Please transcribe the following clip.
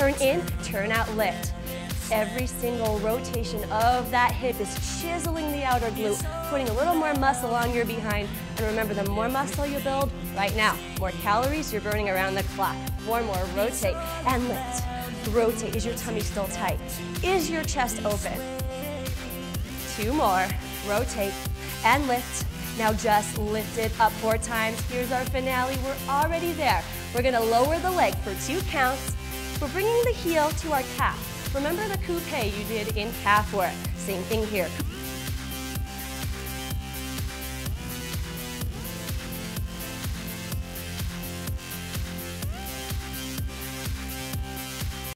Turn in, turn out, lift. Every single rotation of that hip is chiseling the outer glute, putting a little more muscle on your behind. And remember, the more muscle you build, right now, more calories you're burning around the clock. One more, rotate and lift. Rotate. Is your tummy still tight? Is your chest open? Two more, rotate and lift. Now just lift it up four times. Here's our finale. We're already there. We're gonna lower the leg for two counts. We're bringing the heel to our calf. Remember the coupe you did in calf work? Same thing here.